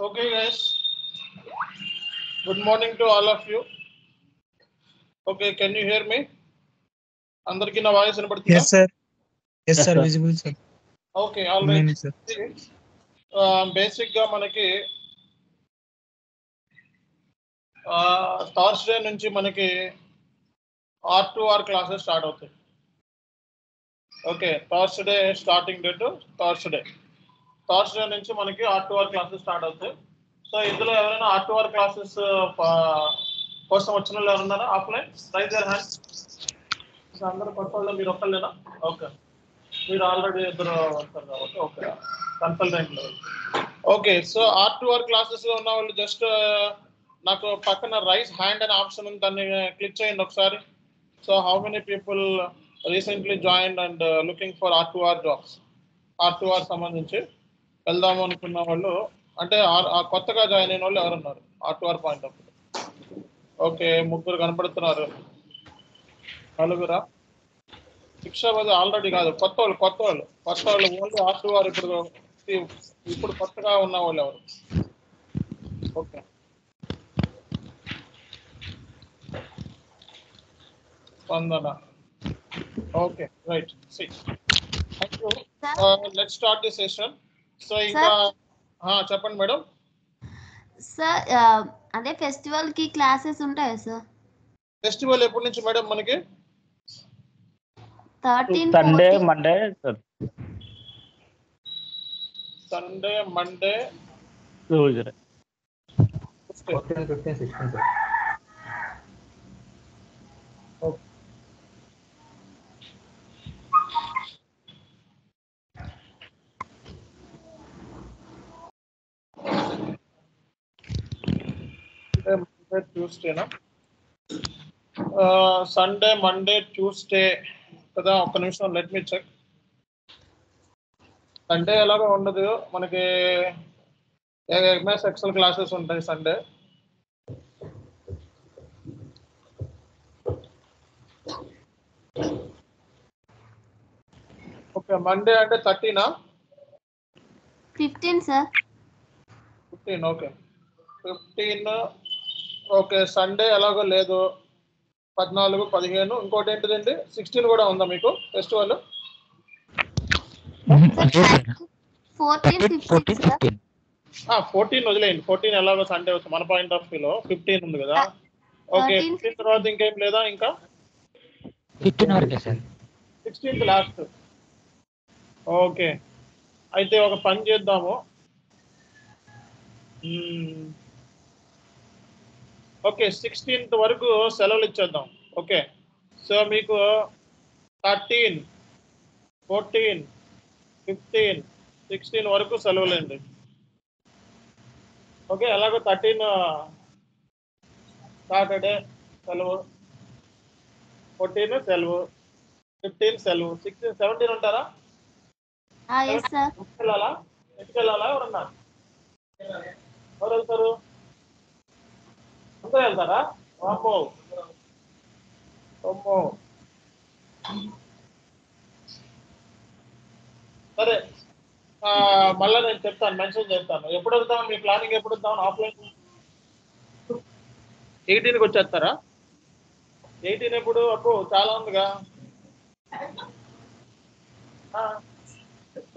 Okay, guys. Good morning to all of you. Okay, can you hear me? అందరికీ నా voice వినపడుతుందా yes sir yes Yes, sir sir. Visible sir okay all right sir బేసిక్గా మనకి Thursday నుంచి మనకి R to R classes start అవుతాయి okay Thursday starting date Thursday Thursday నుంచి మనకి R to R classes start అవుతాయి. సో ఇందులో ఎవరైనా ఆర్ టు ఆర్ క్లాసెస్ కోసం వచ్చిన వాళ్ళు ఎవరున్నారా ఆఫ్లైన్? రైజ్ యర్ హ్యాండ్ అందరూ కొత్త మీరు ఒక్కళ్ళేనా? ఓకే. మీరు ఆల్రెడీ ఇద్దరు వస్తారు కాబట్టి okay. Consultant okay so R to R క్లాసెస్లో ఉన్న వాళ్ళు జస్ట్ నాకు పక్కన రైస్ హ్యాండ్ అనే ఆప్షన్ ఉంది. దాన్ని క్లిక్ చేయండి ఒకసారి. So how many people recently join and looking for R to R jobs R to R సంబంధించి. వెళ్దాము అనుకున్న వాళ్ళు అంటే కొత్తగా జాయిన్ అయిన వాళ్ళు ఎవరున్నారు? R to R point of okay ముగ్గురు కనపడుతున్నారు. నలుగురా? శిక్షాపతి ఆల్రెడీ కాదు కొత్త వాళ్ళు కొత్త వాళ్ళు. కొత్త వాళ్ళు ఓన్లీ ఆర్ టూ ఆర్ ఇప్పుడు ఇప్పుడు కొత్తగా ఉన్న వాళ్ళు ఎవరు? Okay. Spandana. Okay right. See. Thank you let start the session so ఇంకా ఆ, చెప్పండి మేడం. సార్ అదే ఫెస్టివల్కి క్లాసెస్ ఉంటాయా సార్? ఫెస్టివల్ ఎప్పటి నుంచి మేడం మనకి? Thirteen Sunday Monday Sunday Monday fourteen fifteen sixteen sir Monday ట్యూస్డేనా Sunday Monday Tuesday కదా ఒక్క నిమిషం లెట్ మీ చెక్ సండే ఎలాగో ఉండదు. మనకి ఎంఎస్ ఎక్సెల్ క్లాసెస్ ఉంటాయి సండే ఓకే మండే అంటే థర్టీనా fifteen sir fifteen okay fifteen okay Sunday ఎలాగో లేదు. పద్నాలుగు పదిహేను ఇంకోటి ఏంటిదండి? సిక్స్టీన్ కూడా ఉందా మీకు ఫెస్టివల్ ఫోర్టీన్ సార్ ఫోర్టీన్ వదిలేయండి. ఫోర్టీన్ ఎలాగో సండే వస్తుంది. మన పాయింట్ ఆఫ్ వ్యూలో ఫిఫ్టీన్ ఉంది కదా. ఓకే 13, ఫిఫ్టీన్ తర్వాత ఇంకేం లేదా ఇంకా? ఫిఫ్టీన్ వరకే సార్ సిక్స్టీన్త్ లాస్ట్ ఓకే అయితే ఒక పని చేద్దాము. మ్మ్. ఓకే సిక్స్టీన్త్ వరకు సెలవులు ఇచ్చేద్దాం. ఓకే సో మీకు థర్టీన్ ఫోర్టీన్ ఫిఫ్టీన్ సిక్స్టీన్ వరకు సెలవులండి. ఓకే అలాగే థర్టీన్ సాటర్డే సెలవు ఫోర్టీన్ సెలవు ఫిఫ్టీన్ సెలవు సిక్స్టీన్ సెవెంటీన్ ఉంటారా? వెళ్ళాలా? ఇంటికి వెళ్ళాలా ఎవరన్నా? ఎవరు వెళ్తారు అందరూ వెళ్తారా అమ్మో అమ్మో సరే మళ్ళా నేను చెప్తాను మెన్షన్ చేస్తాను. ఎప్పుడు వెళ్తాం మీ ప్లానింగ్ ఎప్పుడు వెళ్తాం ఆఫ్లైన్ ఎయిటీన్కి వచ్చేస్తారా? ఎయిటీన్ ఎప్పుడు? అప్పు చాలా ఉందిగా.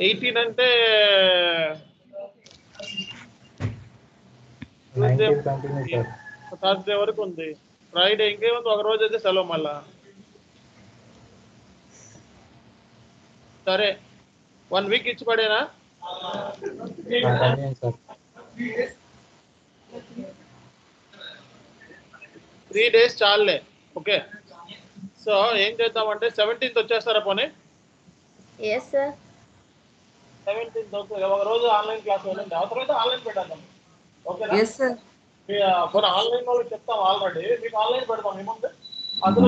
ఎయిటీన్ అంటే కంటిన్యూ థర్స్డే వరకు ఉంది. ఫ్రైడే ఇంకేముంది ఒక రోజు అయితే సెలవు మళ్ళా. సరే. వన్ వీక్ ఇచ్చి పడేనా? త్రీ డేస్ చాలులే. ఓకే సో ఏం చేద్దామంటే సెవెంటీన్త్ వచ్చేస్తారా పోనీ? సెవెంటీన్త్ ఓకే ఒక రోజు ఆన్లైన్ క్లాస్ వెళ్ళండి అవసరమైతే ఆన్లైన్ పెట్టేద్దాం. ఓకేనా కొన్ని ఆన్లైన్ వాళ్ళకి చెప్తాం ఆల్రెడీ. మీకు ఆన్లైన్ పెడతాం ఏముంది అందులో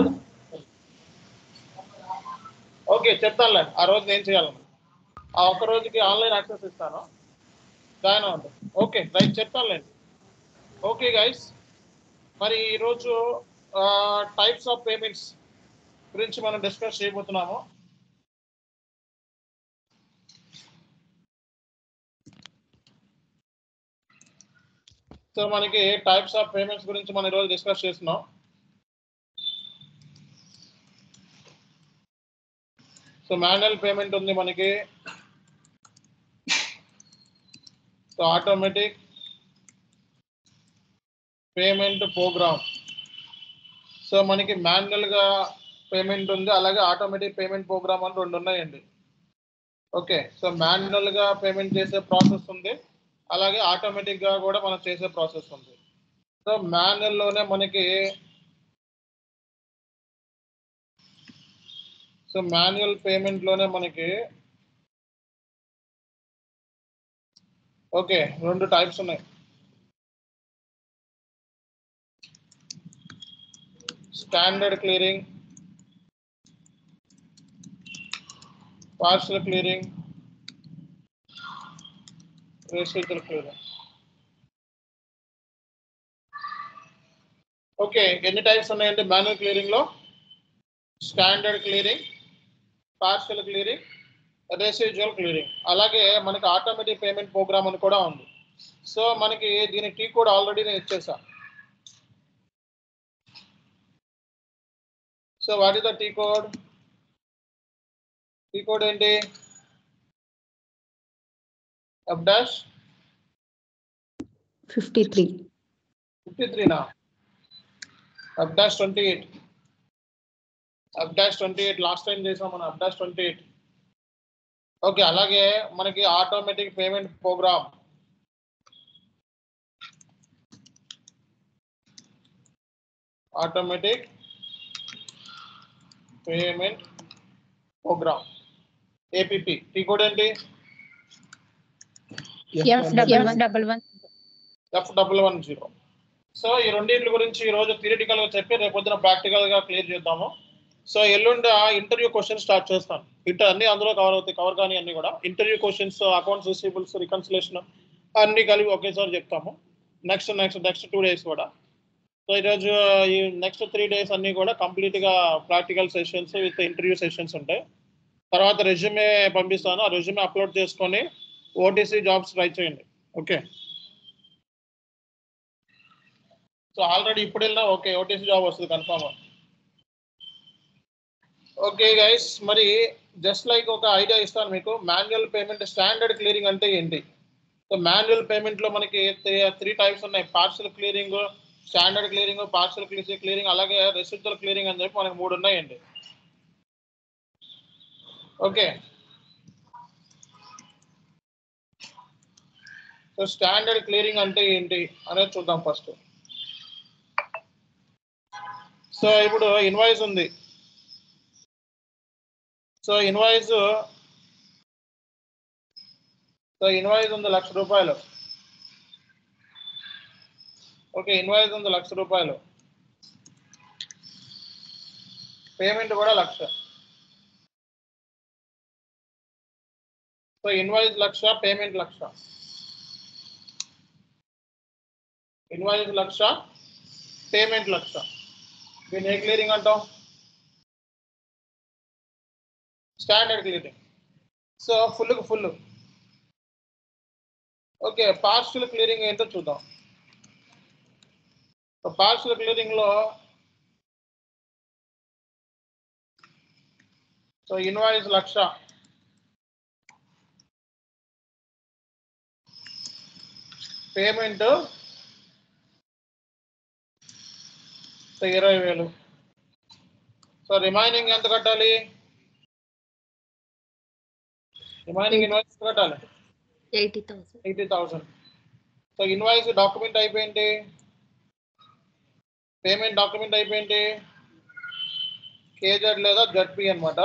ఓకే చెప్తానులే. ఆ రోజు నేను చేయాలని ఆ ఒక్క రోజుకి ఆన్లైన్ యాక్సెస్ ఇస్తాను. జాయిన్ అవ్వండి. ఓకే రైట్ చెప్తానులేండి ఓకే గైస్ మరి ఈరోజు టైప్స్ ఆఫ్ పేమెంట్స్ గురించి మనం డిస్కస్ చేయబోతున్నాము. సో మనకి టైప్స్ ఆఫ్ పేమెంట్స్ గురించి మనం ఈరోజు డిస్కస్ చేస్తున్నాం. సో మాన్యువల్ పేమెంట్ ఉంది మనకి. So automatic payment program so మనకి మాన్యువల్గా పేమెంట్ ఉంది అలాగే ఆటోమేటిక్ పేమెంట్ ప్రోగ్రామ్ అని రెండు ఉన్నాయండి. ఓకే సో మాన్యువల్గా పేమెంట్ చేసే ప్రాసెస్ ఉంది. అలాగే ఆటోమేటిక్గా కూడా మనం చేసే ప్రాసెస్ ఉంది. సో మాన్యువల్లోనే మనకి సో మాన్యువల్ పేమెంట్లోనే మనకి ఓకే రెండు టైప్స్ ఉన్నాయి. Standard clearing partial clearing residual okay ఎన్ని టైప్స్ ఉన్నాయండి manual క్లియరింగ్లో standard clearing partial clearing residual clearing. అలాగే మనకి ఆటోమేటిక్ పేమెంట్ ప్రోగ్రామ్ అని కూడా ఉంది. సో మనకి దీని టీ కోడ్ ఆల్రెడీ నేను ఇచ్చేసా. So what is the T code. T code ఏంటి? F dash fifty three fifty త్రీనా F dash twenty eight F dash twenty eight last time చేసాం మనం F dash twenty eight okay అలాగే మనకి automatic payment program automatic payment program APP T code ఏంటి double one F double one zero so ఈ రెండింటి గురించి ఈ రోజు థియరిటికల్గా చెప్పి రేపు పొద్దున ప్రాక్టికల్గా క్లియర్ చేద్దాము. సో ఎల్లుండి ఆ ఇంటర్వ్యూ క్వశ్చన్ స్టార్ట్ చేస్తాను ఇట్లా అన్ని అందులో కవర్ అవుతాయి. కవర్ కానీ అన్ని కూడా. Interview questions accounts receivables reconciliation అన్ని కలిపి ఒకేసారి చెప్తాము. Next next next two days కూడా. సో ఈరోజు ఈ నెక్స్ట్ త్రీ డేస్ అన్ని కూడా కంప్లీట్గా practical sessions with interview sessions ఉంటాయి. తర్వాత రెజ్యూమే పంపిస్తాను. ఆ రెజ్యూమే అప్లోడ్ చేసుకొని ఓటీసీ జాబ్స్ ట్రై చేయండి. ఓకే. సో ఆల్రెడీ ఇప్పుడు వెళ్ళినా ఓకే ఓటీసీ జాబ్ వస్తుంది కన్ఫామ్. ఓకే గైస్ మరి జస్ట్ లైక్ ఒక ఐడియా ఇస్తాను మీకు. మాన్యువల్ పేమెంట్ స్టాండర్డ్ క్లియరింగ్ అంటే ఏంటి? సో మాన్యువల్ పేమెంట్లో మనకి త్రీ టైప్స్ ఉన్నాయి. Partial clearing standard clearing partial clearing అలాగే రెసిప్టల్ క్లియరింగ్ అని చెప్పి మనకి మూడు ఉన్నాయండి. ఓకే. సో స్టాండర్డ్ క్లియరింగ్ అంటే ఏంటి అనేది చూద్దాం ఫస్ట్. సో ఇప్పుడు ఇన్వాయిస్ ఉంది. సో ఇన్వాయిస్ సో ఇన్వాయిస్ ఉంది లక్ష రూపాయలు. ఓకే ఇన్వాయిస్ ఉంది లక్ష రూపాయలు. పేమెంట్ కూడా lakh. So invoice lakh payment lakh. Invoice lakh payment lakh. దీన్ని ఏ క్లియరింగ్ అంటాం? Standard clearing. సో ఫుల్కి ఫుల్ ఓకే పార్షల్ క్లియరింగ్ ఏంటో చూద్దాం. Partial క్లియరింగ్లో so invoice lakh. Payment so ఇరవై వేలు. సో రిమైనింగ్ ఎంత కట్టాలి? రిమైనింగ్ ఇన్వాయిస్ ఎంత కట్టాలి? Eighty thousand eighty thousand so invoice document అయిపోయింది. పేమెంట్ డాక్యుమెంట్ అయిపోయింది. కేజెడ్ లేదా జడ్పి అన్నమాట.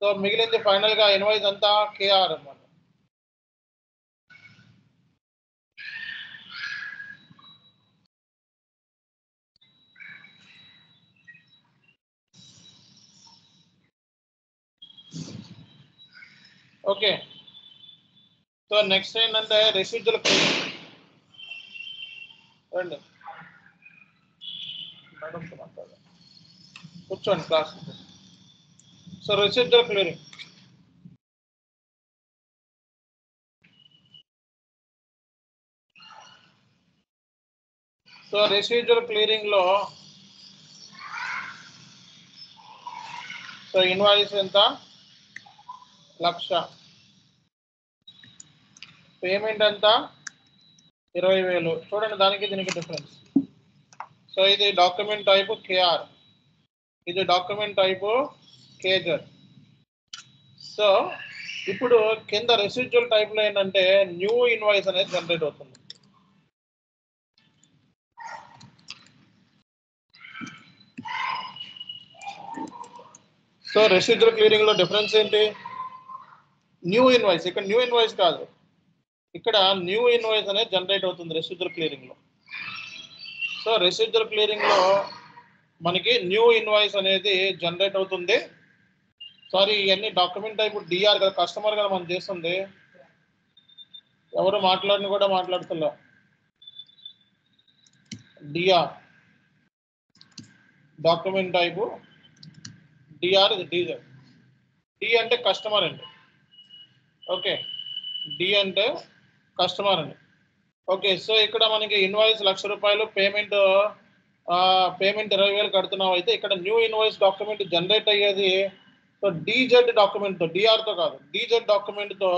సో మిగిలింది ఫైనల్గా ఇన్వాయిస్ అంతా కేఆర్ అన్నమాట. ఓకే సో నెక్స్ట్ ఏంటంటే రెసిడ్యువల్ రండి మేడం కూర్చోండి class so residual clearing so residual క్లియరింగ్లో so invoice ఎంత లక్ష పేమెంట్ అంతా ఇరవై వేలు. చూడండి దానికి దీనికి డిఫరెన్స్ సో ఇది డాక్యుమెంట్ టైపు కేఆర్ ఇది డాక్యుమెంట్ టైపు కేజర్ సో ఇప్పుడు కింద రెసిడ్యువల్ టైప్లో ఏంటంటే న్యూ ఇన్వాయిస్ అనేది జనరేట్ అవుతుంది. సో రెసిడ్యువల్ క్లియరింగ్లో డిఫరెన్స్ ఏంటి? న్యూ ఇన్వాయిస్ ఇక్కడ న్యూ ఇన్వాయిస్ కాదు. ఇక్కడ న్యూ ఇన్వాయిస్ అనేది జనరేట్ అవుతుంది రెసిడ్యూల్ క్లియరింగ్లో. సో రెసిడ్యూల్ క్లియరింగ్లో మనకి న్యూ ఇన్వాయిస్ అనేది జనరేట్ అవుతుంది. సారీ ఇవన్నీ డాక్యుమెంట్ టైప్ డిఆర్ కదా కస్టమర్ కదా మనం చేస్తుంది. ఎవరు మాట్లాడిన కూడా మాట్లాడుతున్నా DR document type DR DZ D అంటే కస్టమర్ అండి. ఓకే డి అంటే కస్టమర్ అని. ఓకే సో ఇక్కడ మనకి ఇన్వాయిస్ లక్ష రూపాయలు పేమెంట్ పేమెంట్ ఇరవై వేలు కడుతున్నాం అయితే ఇక్కడ న్యూ ఇన్వాయిస్ డాక్యుమెంట్ జనరేట్ అయ్యేది సో డీజెడ్ డాక్యుమెంట్తో డిఆర్తో కాదు డీజెడ్ డాక్యుమెంట్తో.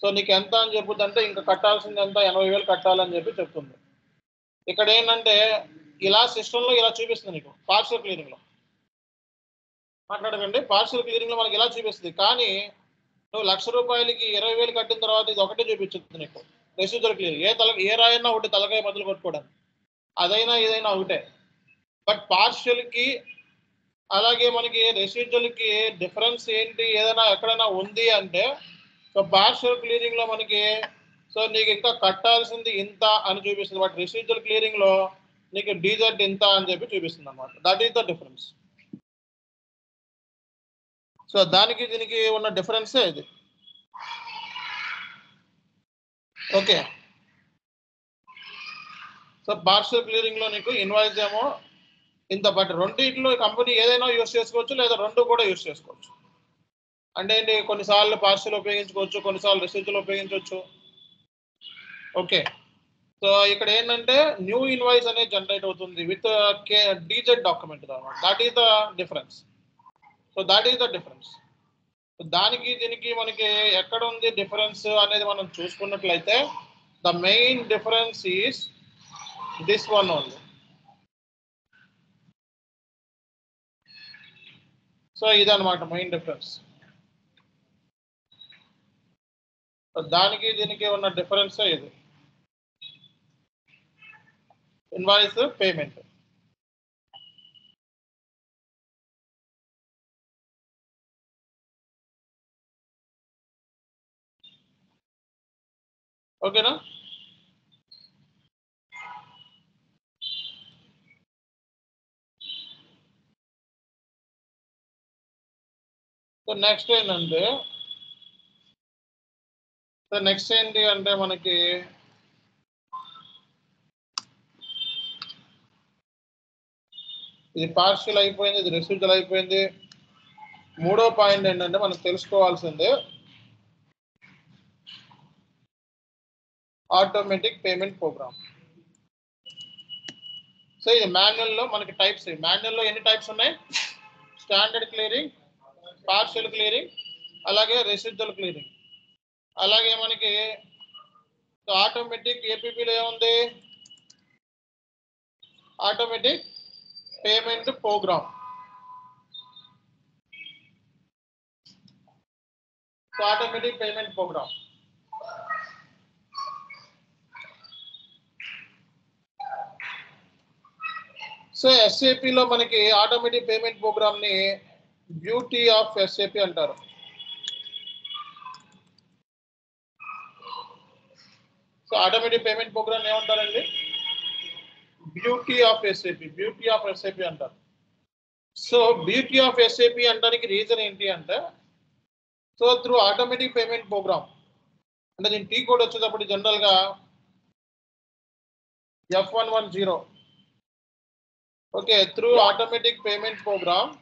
సో నీకు ఎంత అని చెప్పుదంటే ఇంకా కట్టాల్సింది ఎంత? ఎనభై వేలు కట్టాలని చెప్పి చెప్తుంది. ఇక్కడ ఏంటంటే ఇలా సిస్టంలో ఇలా చూపిస్తుంది నీకు పార్షల్ క్లియరింగ్లో. మాట్లాడకండి పార్షల్ క్లియరింగ్లో మనకి ఇలా చూపిస్తుంది. కానీ నువ్వు లక్ష రూపాయలకి ఇరవై వేలు కట్టిన తర్వాత ఇది ఒకటే చూపించుతుంది నీకు. రెసిడ్యూల్ క్లియర్ ఏ తల ఏ రాయన్నా ఒకటి తలకాయ బదులు కొట్టుకోవడానికి. అదైనా ఏదైనా ఒకటే. బట్ పార్షియల్కి అలాగే మనకి రెసిడ్యూల్కి డిఫరెన్స్ ఏంటి ఏదైనా ఎక్కడైనా ఉంది అంటే సో పార్షియల్ క్లియరింగ్లో మనకి సో నీకు ఇంకా కట్టాల్సింది ఇంత అని చూపిస్తుంది. బట్ రెసిడ్యూల్ క్లియరింగ్లో నీకు డీజర్ట్ ఇంత అని చెప్పి చూపిస్తుంది అనమాట that is the difference. So దానికి దీనికి ఉన్న డిఫరెన్సే ఇది. ఓకే. సో పార్షల్ క్లియరింగ్లో నీకు ఇన్వాయిస్ ఏమో ఇంత బట్ రెండింటిలో కంపెనీ ఏదైనా యూస్ చేసుకోవచ్చు లేదా రెండు కూడా యూస్ చేసుకోవచ్చు. అంటే ఏంటి? కొన్నిసార్లు పార్సల్ ఉపయోగించుకోవచ్చు కొన్నిసార్లు రిసీప్ట్లు ఉపయోగించవచ్చు. ఓకే. సో ఇక్కడ ఏంటంటే న్యూ ఇన్వాయిస్ అనేది జనరేట్ అవుతుంది విత్ కే డీజెడ్ డాక్యుమెంట్ అనమాట that is the difference so that is the difference దానికి దీనికి మనకి ఎక్కడ ఉంది డిఫరెన్స్ అనేది మనం చూసుకున్నట్లయితే the main difference is this one only so ఇదన్నమాట మెయిన్ డిఫరెన్స్ దానికి దీనికి ఉన్న డిఫరెన్స్ ఇది. ఇన్వాయిస్ పేమెంట్ ఓకేనా? సో నెక్స్ట్ ఏంటంటే సో నెక్స్ట్ ఏంటి అంటే మనకి ఇది పార్షియల్ అయిపోయింది ఇది రెసిడ్యూల్ అయిపోయింది. మూడో పాయింట్ ఏంటంటే మనం తెలుసుకోవాల్సింది ఆటోమేటిక్ పేమెంట్ ప్రోగ్రామ్. సో ఇది మాన్యువల్లో మనకి టైప్స్ మాన్యువల్లో ఎన్ని టైప్స్ ఉన్నాయి? స్టాండర్డ్ క్లియరింగ్ పార్షియల్ క్లియరింగ్ అలాగే రెసిడ్యువల్ క్లియరింగ్. అలాగే మనకి ఆటోమేటిక్ ఏపీపీలో ఏముంది? Automatic payment program. So automatic payment program. So ఎస్ఏపిలో మనకి ఆటోమేటిక్ పేమెంట్ ప్రోగ్రామ్ని బ్యూటీ ఆఫ్ ఎస్ఏపి అంటారు. సో ఆటోమేటిక్ పేమెంట్ ప్రోగ్రామ్ ఏమంటారండి? Beauty of SAP beauty of SAP అంటారు. సో బ్యూటీ ఆఫ్ ఎస్ఏపి అంటానికి రీజన్ ఏంటి అంటే so through automatic payment program అంటే దీని టీ కోడ్ వచ్చేటప్పుడు జనరల్గా F one one zero okay through automatic payment program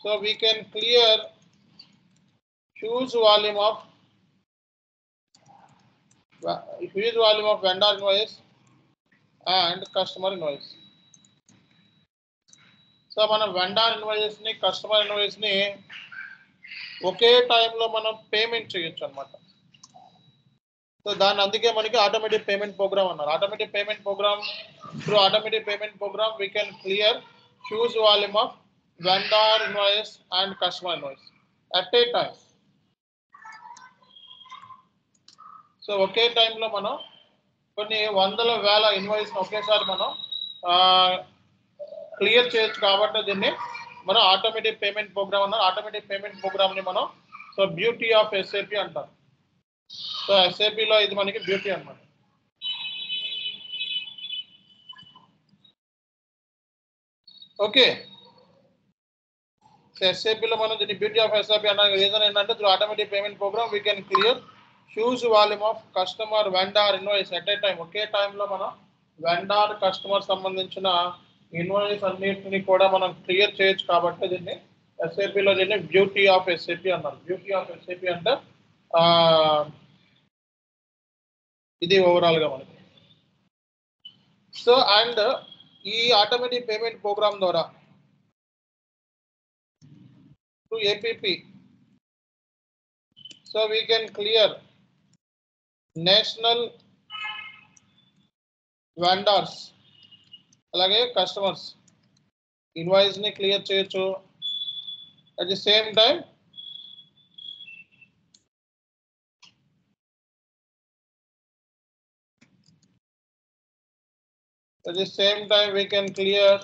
so we can clear huge volume of huge volume of vendor invoice and customer invoice so మనం vendor ఇన్వాయిస్ని customer ఇన్వాయిస్ని ఒకే టైంలో మనం పేమెంట్ చేయొచ్చు అన్నమాట సో దాన్ని అందుకే మనకి ఆటోమేటిక్ పేమెంట్ ప్రోగ్రామ్ అన్నారు. Automatic payment program through automatic payment program we can clear huge volume of vendor invoice and customer invoice at a time so ఒకే టైంలో మనం కొన్ని వందల వేల ఇన్వాయిస్ ఒకేసారి మనం క్లియర్ చేయొచ్చు కాబట్టి దీన్ని మనం ఆటోమేటిక్ పేమెంట్ ప్రోగ్రామ్ అన్నారు. ఆటోమేటిక్ పేమెంట్ ప్రోగ్రామ్ని మనం సో బ్యూటీ ఆఫ్ ఎస్ఏపి అంటారు. సో ఎస్ఏపిలో లో ఇది మనకి బ్యూటీ అనమాట ఓకే. SAP లో మనం దీన్ని బ్యూటీ ఆఫ్ ఎస్ఏపి అన్న. రీజన్ ఏంటంటే through automatic payment program we can clear huge volume of customer vendor invoice at a time ఒకే టైంలో మనం వెండార్ కస్టమర్ సంబంధించిన ఇన్వాయిస్ అన్నింటినీ కూడా మనం క్లియర్ చేయొచ్చు కాబట్టి దీన్ని ఎస్ఏపిలో లో దీన్ని బ్యూటీ ఆఫ్ ఎస్ఏపి అన్నారు. బ్యూటీ ఆఫ్ ఎస్ఏపి అంటే ఇది ఓవరాల్గా మనకి. సో అండ్ ఈ ఆటోమేటిక్ పేమెంట్ ప్రోగ్రామ్ ద్వారా to APP so we can clear national vendors అలాగే కస్టమర్స్ ఇన్వాయిస్ని క్లియర్ చేయొచ్చు. At the same time at the same time we can clear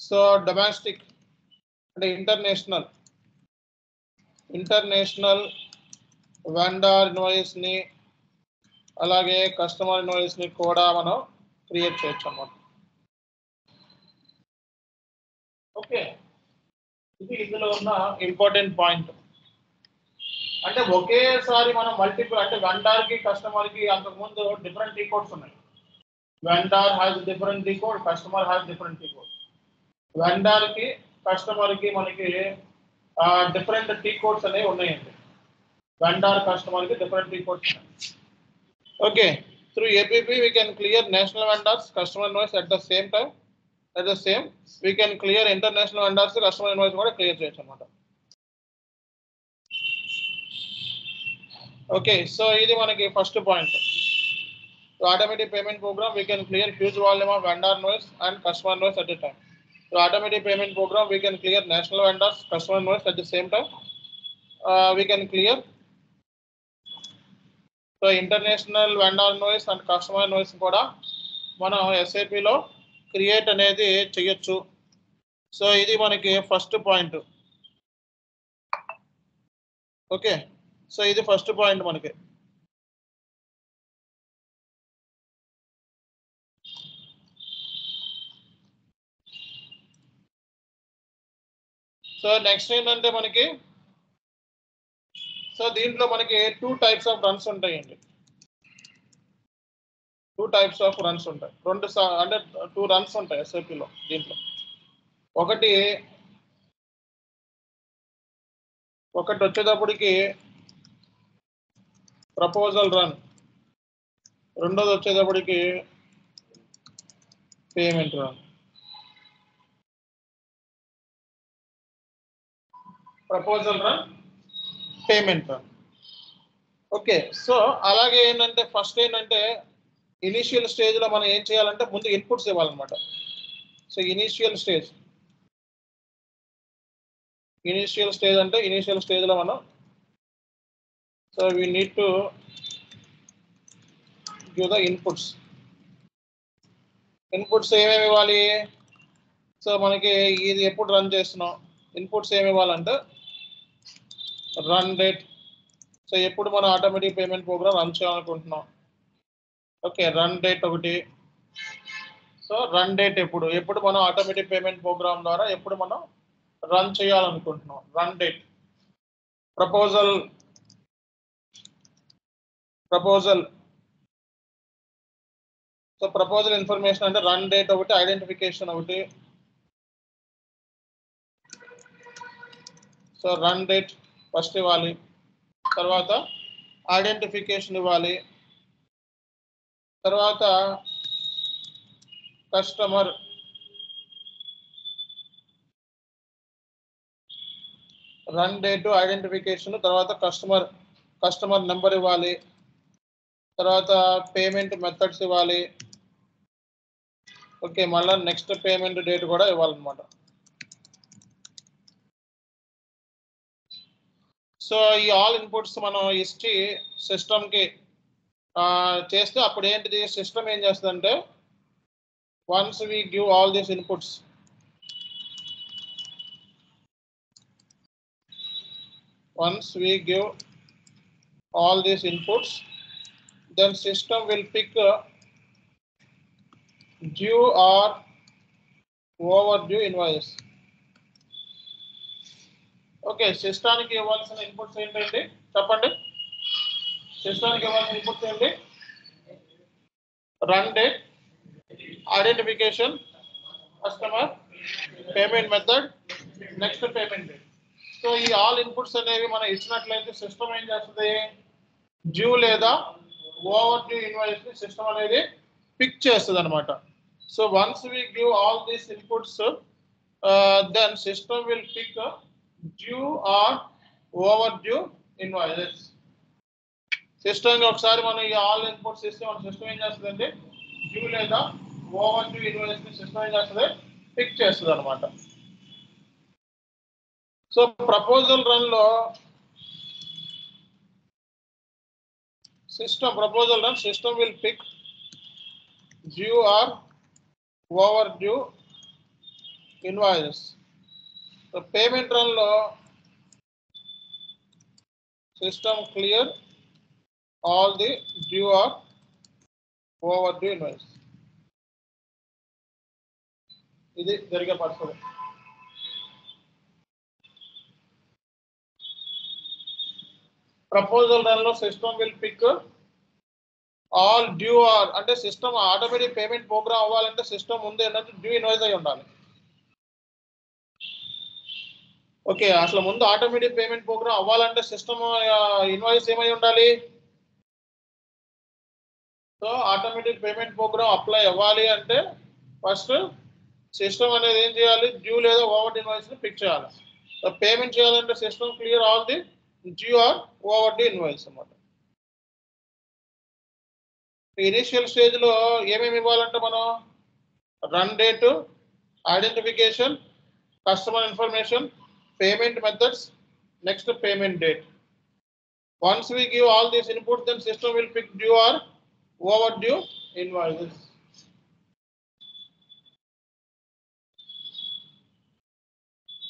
so domestic and international international vendor invoice ని అలాగే customer ఇన్వాయిస్ని కూడా మనం create చేయొచ్చు అన్నమాట ఓకే ఇది ఇందులో ఉన్న ఇంపార్టెంట్ పాయింట్ అంటే ఒకేసారి మనం మల్టిపుల్ అంటే వెండార్కి కస్టమర్కి అంతకుముందు డిఫరెంట్ టీ కోడ్స్ ఉన్నాయి. Vendor has different T code customer has different T code వెండార్కి కస్టమర్కి మనకి డిఫరెంట్ టీ కోడ్స్ అనేవి ఉన్నాయండి. వెండార్ కస్టమర్కి డిఫరెంట్ టీ కోడ్స్ ఉన్నాయి okay through APP we can clear national vendors customer invoice at the same time at the same we can clear international vendors customer invoice కూడా clear చేయొచ్చు అనమాట okay so ఇది మనకి first point automatic payment program we can clear huge volume of vendor invoice and customer invoice at the time so automatic payment program we can clear national vendors customer invoice at the same time we can clear so international vendor invoice and customer invoice కూడా మనం ఎస్ఐపిలో create అనేది చేయొచ్చు. So ఇది మనకి first point okay so ఇది first point మనకి. So next ఏంటంటే మనకి సో దీంట్లో మనకి టూ టైప్స్ ఆఫ్ రన్స్ ఉంటాయండి. టూ టైప్స్ ఆఫ్ రన్స్ ఉంటాయి. రెండు సా- అంటే టూ రన్స్ ఉంటాయి ఎస్ఐపిలో దీంట్లో. ఒకటి ఒకటి వచ్చేటప్పటికి ప్రపోజల్ రన్. రెండోది వచ్చేటప్పటికి payment run. Proposal run payment run. Okay so అలాగే ఏంటంటే ఫస్ట్ ఏంటంటే ఇనిషియల్ స్టేజ్లో మనం ఏం చేయాలంటే ముందు inputs ఇవ్వాలన్నమాట. So initial stage. Initial stage అంటే ఇనిషియల్ స్టేజ్లో మనం so we need to give the inputs inputs ఏమేమి ఇవ్వాలి? సో మనకి ఇది ఎప్పుడు రన్ చేస్తున్నాం? ఇన్పుట్స్ ఏమి ఇవ్వాలంటే రన్ డేట్ సో ఎప్పుడు మనం ఆటోమేటిక్ పేమెంట్ ప్రోగ్రామ్ రన్ చేయాలనుకుంటున్నాం? ఓకే రన్ డేట్ ఒకటి. సో రన్ డేట్ ఎప్పుడు? ఎప్పుడు మనం ఆటోమేటిక్ పేమెంట్ ప్రోగ్రామ్ ద్వారా ఎప్పుడు మనం రన్ చేయాలనుకుంటున్నాం? Run date proposal proposal so proposal information అంటే రన్ డేట్ ఒకటి ఐడెంటిఫికేషన్ ఒకటి. సో రన్ డేట్ ఫస్ట్ ఇవ్వాలి. తర్వాత ఐడెంటిఫికేషన్ ఇవ్వాలి. తర్వాత కస్టమర్ రన్ డేట్ ఐడెంటిఫికేషన్ తర్వాత కస్టమర్ కస్టమర్ నెంబర్ ఇవ్వాలి. తర్వాత పేమెంట్ మెథడ్స్ ఇవ్వాలి. ఓకే మళ్ళీ నెక్స్ట్ పేమెంట్ డేట్ కూడా ఇవ్వాలన్నమాట. సో ఈ ఆల్ ఇన్పుట్స్ మనం ఇచ్చి సిస్టమ్కి చేస్తే అప్పుడు ఏంటిది? సిస్టమ్ ఏం చేస్తుందంటే once we give all these inputs once we give all these inputs then system will pick uh, due or overdue invoice. Okay సిస్టానికి ఇవ్వాల్సిన ఇన్పుట్స్ ఏంటండి చెప్పండి. సిస్టానికి ఇవ్వాల్సిన ఇన్పుట్స్ ఏంటి run date identification customer payment method next payment date so ఈ all inputs అనేవి మనం ఇచ్చినట్లయితే సిస్టమ్ ఏం చేస్తుంది? డ్యూ లేదా ఓవర్ డ్యూ ఇన్వాయిస్ని సిస్టమ్ అనేది పిక్ చేస్తుంది అనమాట so once we give all these inputs then system will pick due or overdue invoices system ఒకసారి మనం ఈ ఆల్ ఇన్పుట్స్ ఇస్తే మన సిస్టమ్ ఏం చేస్తుందంటే డ్యూ లేదా ఓవర్ డ్యూ ఇన్వాయిస్ని సిస్టమ్ ఏం చేస్తుంది? పిక్ చేస్తుంది అనమాట సో ప్రపోజల్ రన్లో system proposal run system will pick due or overdue invoices so payment రన్లో system clear all the due or overdue invoice ఇది జరిగే పరిస్థితి ప్రపోజల్ రన్లో system will pick all due or అంటే సిస్టమ్ ఆటోమేటిక్ పేమెంట్ ప్రోగ్రామ్ అవ్వాలంటే system ముందు ఏంటంటే due invoice అయి ఉండాలి. ఓకే అసలు ముందు ఆటోమేటిక్ పేమెంట్ ప్రోగ్రామ్ అవ్వాలంటే సిస్టమ్ ఇన్వాయిస్ ఏమై ఉండాలి? So automatic payment program apply అవ్వాలి అంటే ఫస్ట్ సిస్టమ్ అనేది ఏం చేయాలి? డ్యూ లేదా ఓవర్ ఇన్వాయిస్ని పిక్ చేయాలి. సో పేమెంట్ చేయాలంటే system clear all the due or overdue invoice అన్నమాట ఇనిషియల్ స్టేజ్లో ఏమేమి ఇవ్వాలంటే మనం run date identification customer information payment methods next payment date once we give all these input then system will pick due or overdue invoice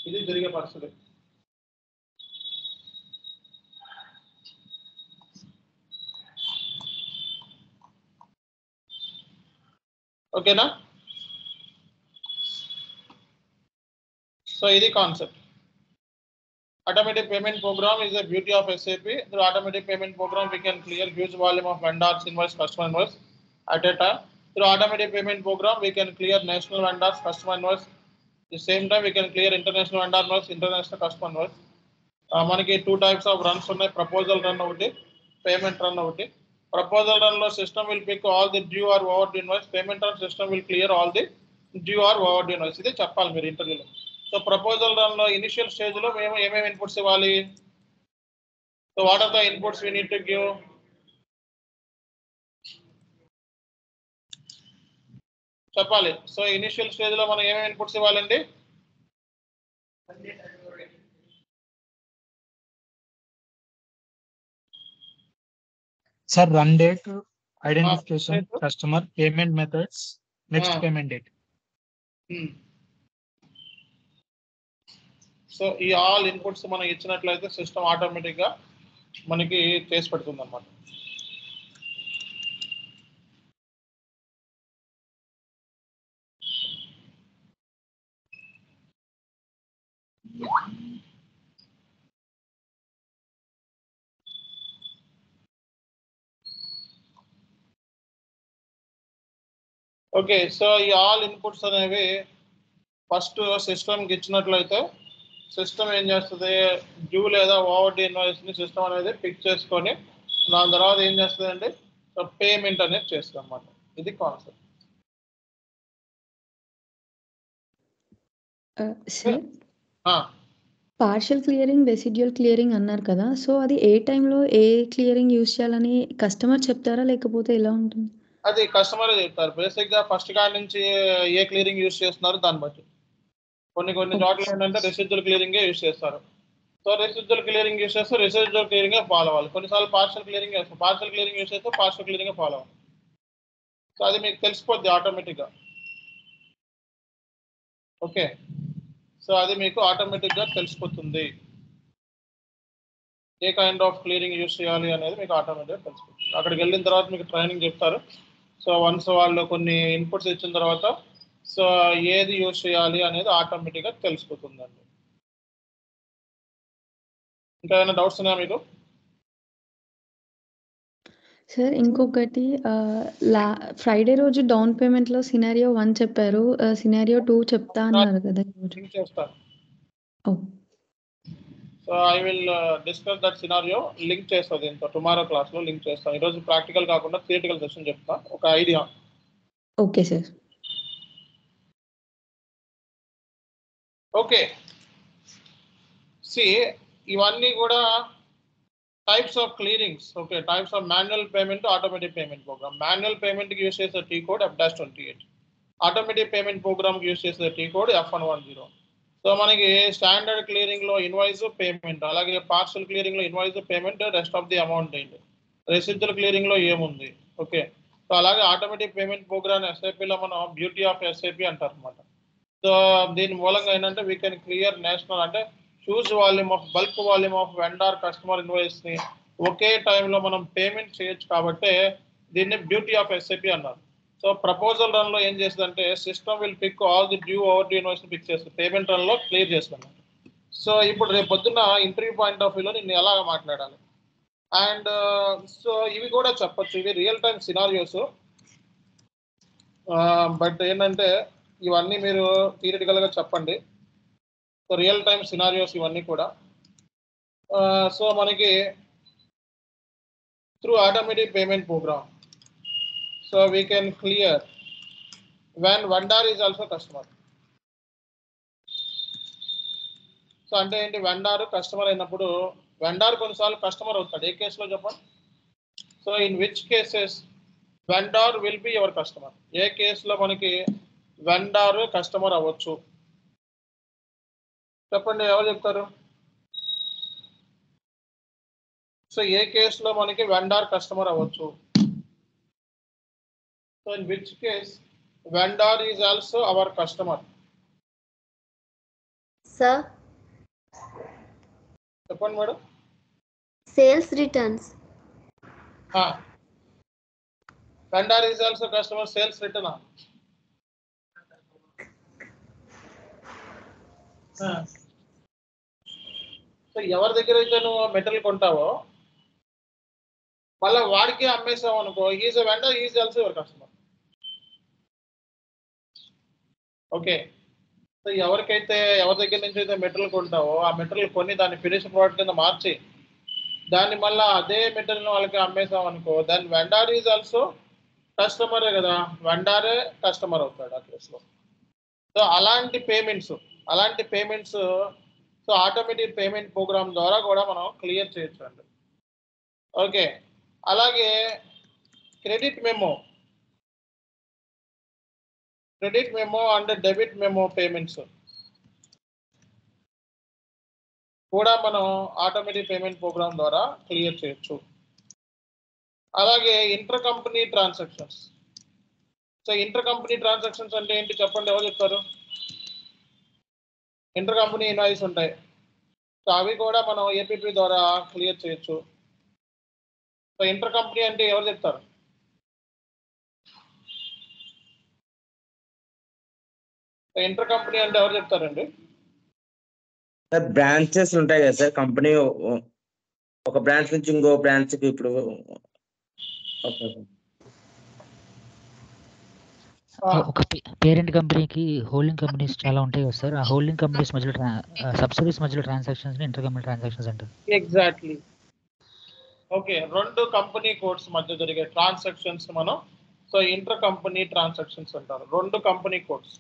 ఇది జరిగే పరిస్థితి. ఓకేనా so ఇది concept automatic payment program is a beauty of SAP. Through automatic payment program, we can clear huge volume of vendors invoice, customer invoice at a time. Through automatic payment program, we can clear national vendors, customer invoice. The same time, we can clear international vendor invoice, international customer invoice. Uh, మనకి two types of runs ఉన్నాయి proposal run ఒకటి payment run ఒకటి proposal రన్లో system will pick all the due or overdue invoice payment run system will clear all the due or over invoice ఇది చెప్పాలి మీరు ఇంటర్వ్యూలో so proposal రన్లో initial స్టేజ్లో మేము ఏమేమి ఇన్పుట్స్ ఇవ్వాలి? So what are the inputs we need to give చెప్పాలి. సో ఇనిషియల్ స్టేజ్లో మనం ఏమేమి ఇన్పుట్స్ ఇవ్వాలండి? Sir run date identification customer payment methods next payment date so ఈ ఆల్ ఇన్పుట్స్ మనం ఇచ్చినట్లయితే సిస్టమ్ ఆటోమేటిక్గా మనకి చేసి పెడుతుంది అన్నమాట ఓకే సో ఈ ఆల్ ఇన్పుట్స్ అనేవి ఫస్ట్ సిస్టమ్కి ఇచ్చినట్లయితే సిస్టమ్ ఏం చేస్తుంది? డ్యూ లేదా ఓవర్ ఇన్వాయిస్ని సిస్టమ్ అనేది పిక్ చేసుకొని దాని తర్వాత ఏం చేస్తుంది అండి పేమెంట్ అనేది చేస్తుంది అనమాట ఇది concept partial clearing residual clearing అన్నారు కదా సో అది ఏ టైంలో ఏ క్లియరింగ్ యూస్ చేయాలని కస్టమర్ చెప్తారా? లేకపోతే ఎలా ఉంటుంది? అది కస్టమర్ చెప్తారు. బేసిక్గా ఫస్ట్ కాడి నుంచి ఏ క్లియరింగ్ యూస్ చేస్తున్నారు దాన్ని బట్టి. కొన్ని కొన్ని చోట్ల ఏంటంటే రెసిడ్యువల్ క్లియరింగే యూస్ చేస్తారు. సో రెసిడ్యువల్ క్లియరింగ్ యూస్ చేస్తే రెసిడ్యువల్ క్లియరింగే ఫాలో అవ్వాలి. కొన్నిసార్లు పార్షల్ క్లియరింగ్ చేస్తారు పార్షల్ క్లియరింగ్ యూస్ చేస్తే పార్షల్ క్లియరింగే ఫాలో అవ్వాలి. సో అది మీకు తెలిసిపోద్ది ఆటోమేటిక్గా ఓకే? సో అది మీకు ఆటోమేటిక్గా తెలిసిపోతుంది. ఏ కైండ్ ఆఫ్ క్లియరింగ్ యూస్ చేయాలి అనేది మీకు ఆటోమేటిక్గా తెలిసిపోతుంది. అక్కడికి వెళ్ళిన తర్వాత మీకు ట్రైనింగ్ చెప్తారు. సో వన్స్ వాళ్ళు కొన్ని ఇన్పుట్స్ ఇచ్చిన తర్వాత సో ఏది యూస్ చేయాలి అనేది ఆటోమేటిక్గా తెలిసిపోతుందండి. ఇంకా ఏమైనా డౌట్స్ ఉన్నాయా మీకు? సార్ ఇంకొకటి లా ఫ్రైడే రోజు డౌన్ పేమెంట్లో సినారియో వన్ చెప్పారు. సినారియో టూ చెప్తా అన్నారు కదా చేస్తాను so I will discuss that scenario link చేస్తాను దీంతో. టుమారో క్లాస్లో లింక్ చేస్తాను ఈరోజు ప్రాక్టికల్ కాకుండా థియేటికల్ సెషన్ చెప్తా. ఒక idea okay sir okay see ఇవన్నీ కూడా types of clearings okay types of manual payment automatic payment program manual పేమెంట్కి use చేసే T code F dash twenty eight automatic payment ప్రోగ్రామ్కి యూస్ చేసే T code F one one zero so మనకి standard క్లియరింగ్లో invoice payment అలాగే partial క్లియరింగ్లో invoice payment rest of the amount ఏంటి? క్లియరింగ్లో ఏముంది? Okay so అలాగే ఆటోమేటిక్ పేమెంట్ ప్రోగ్రామ్ ఎస్ఐపిలో మనం బ్యూటీ ఆఫ్ ఎస్ఐపి అంటారు అనమాట సో దీని మూలంగా ఏంటంటే వీ కెన్ క్లియర్ నేషనల్ అంటే huge volume of bulk volume of vendor customer ఇన్వాయిస్ని ఒకే టైంలో మనం పేమెంట్ చేయొచ్చు కాబట్టి దీన్ని బ్యూటీ ఆఫ్ ఎస్ఐపి అన్నారు. సో ప్రపోజల్ రన్లో ఏం చేస్తుందంటే system will pick all the due overdue invoice pick చేస్తుంది. పేమెంట్ రన్లో క్లియర్ చేస్తున్నాం సో ఇప్పుడు రేపు పొద్దున్న ఇంటర్వ్యూ పాయింట్ ఆఫ్ వ్యూలో నేను ఎలా మాట్లాడాలి? అండ్ సో ఇవి కూడా చెప్పచ్చు. ఇవి రియల్ టైమ్ సినారియోస్ బట్ ఏంటంటే ఇవన్నీ మీరు థియరిటికల్గా చెప్పండి. సో రియల్ టైమ్ సినారియోస్ ఇవన్నీ కూడా. Uh, సో మనకి through automatic payment program so we can clear when vendor is also customer so అంటే ఏంటి? వెండార్ కస్టమర్ అయినప్పుడు వెండార్ కొన్నిసార్లు కస్టమర్ అవుతాడు. ఏ కేసులో చెప్పండి? So in which cases vendor will be your customer ఏ కేసులో మనకి వెండార్ కస్టమర్ అవ్వచ్చు? చెప్పండి ఎవరు చెప్తారు? సో ఏ కేసులో మనకి వెండార్ కస్టమర్ అవ్వచ్చు? So in which case vendor is also our customer sir చెప్పండి madam sales returns vendor is also customer sales return so ఎవరి దగ్గర అయితే నువ్వు మెటీరియల్ కొంటావో మళ్ళీ వాడికి అమ్మేసావు అనుకో is vendor is also your customer okay. So ఎవరికైతే ఎవరి దగ్గర నుంచి అయితే మెటీరియల్ కొంటావో ఆ మెటీరియల్ కొని దాన్ని ఫినిష్ ప్రోడక్ట్ కింద మార్చి దాన్ని మళ్ళీ అదే మెటీరియల్ వాళ్ళకి అమ్మేసాం అనుకో దాని వెండార్ ఈజ్ ఆల్సో కస్టమరే కదా. వెండారే కస్టమర్ అవుతాడు ఆ కేసులో సో అలాంటి పేమెంట్స్ అలాంటి payments so automatic payment program ద్వారా కూడా మనం క్లియర్ చేయొచ్చు అండి. ఓకే. అలాగే credit memo credit memo and debit memo payments. కూడా మనం ఆటోమేటిక్ పేమెంట్ ప్రోగ్రామ్ ద్వారా క్లియర్ చేయొచ్చు. అలాగే intercompany transactions. So intercompany transactions అంటే ఏంటి చెప్పండి ఎవరు చెప్తారు? ఇంటర్ కంపెనీ ఇన్వాయిస్ ఉంటాయి. సో అవి కూడా మనం ఏపీపీ ద్వారా క్లియర్ చేయొచ్చు. సో ఇంటర్ కంపెనీ అంటే ఎవరు చెప్తారు? ఇంటర్ కంపెనీ అంటే ఎవరు చెప్తారండి? సార్ బ్రాంచెస్ ఉంటాయి కదా సార్. కంపెనీ ఒక బ్రాంచ్ నుంచి ఇంకో బ్రాంచ్కి ఇప్పుడు ఓకే ఒక పేరెంట్ కంపెనీకి హోల్డింగ్ కంపెనీస్ చాలా ఉంటాయి కదా సార్. ఆ హోల్డింగ్ కంపెనీస్ మధ్యలో సబ్సిడీస్ మధ్యలో ట్రాన్సాక్షన్స్ ఇంటర్ కంపెనీ ట్రాన్సాక్షన్స్ అంటారు. ఎగ్జాక్ట్లీ. ఓకే రెండు కంపెనీ కోడ్స్ మధ్య జరిగే ట్రాన్సాక్షన్స్ మనం సో ఇంటర్ కంపెనీ ట్రాన్సాక్షన్స్ అంటారు. రెండు company codes.